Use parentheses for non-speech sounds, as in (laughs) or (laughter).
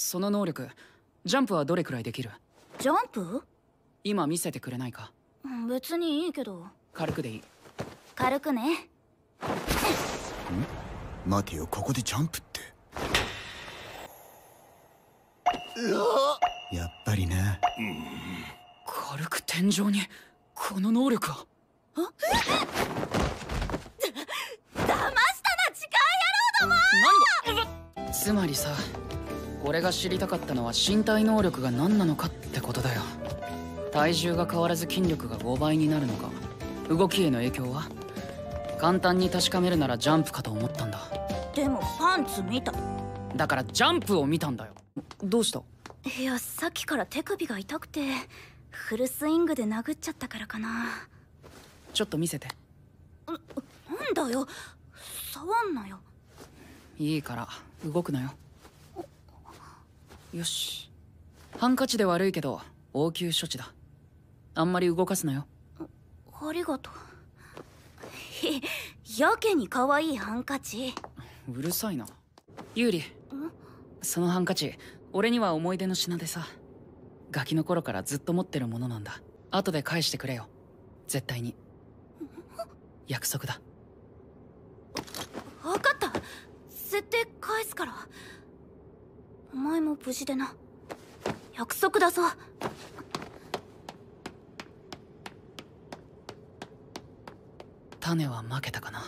その能力ジャンプはどれくらいできる？ジャンプ？今見せてくれないか？別にいいけど。軽くでいい。軽くね。待てよここでジャンプって。やっぱりな軽く天井にこの能力は騙したな地下野郎何がつまりさ俺が知りたかったのは身体能力が何なのかってことだよ。体重が変わらず筋力が5倍になるのか。動きへの影響は？簡単に確かめるならジャンプかと思ったんだ。でもパンツ見た。だからジャンプを見たんだよ。どうした？いやさっきから手首が痛くてフルスイングで殴っちゃったからかな。ちょっと見せて。なんだよ？触んなよ。いいから動くなよよし。ハンカチで悪いけど応急処置だ。あんまり動かすなよ。ありがとう。へ (laughs) やけに可愛いハンカチ。うるさいな。ユーリそのハンカチ俺には思い出の品でさ。ガキの頃からずっと持ってるものなんだ。後で返してくれよ。絶対に。約束だ。分かった。絶対返すから。お前も無事でな。約束だぞ。種は負けたかな？